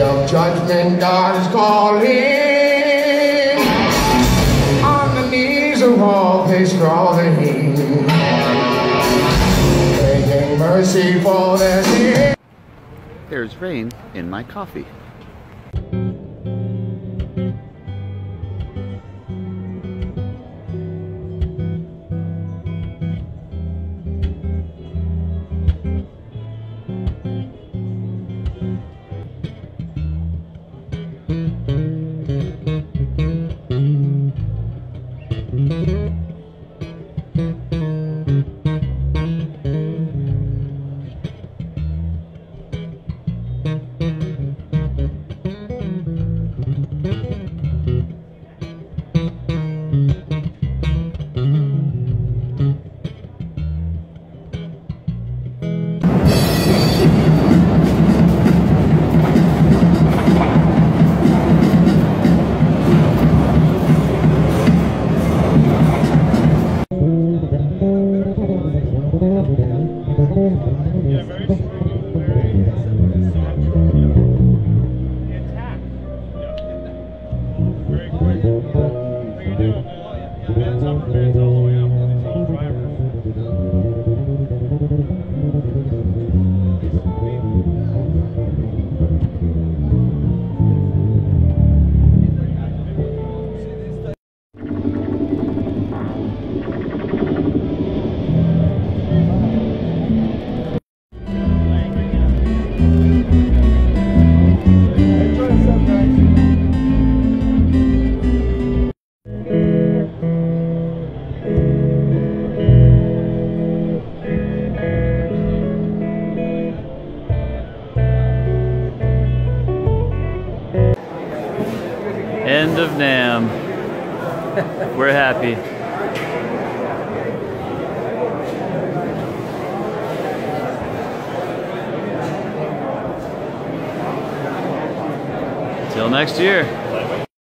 of judgment, God is calling. On the knees of all his crawling. Begging mercy for their sin. There's rain in my coffee. End of NAMM. We're happy. Till next year.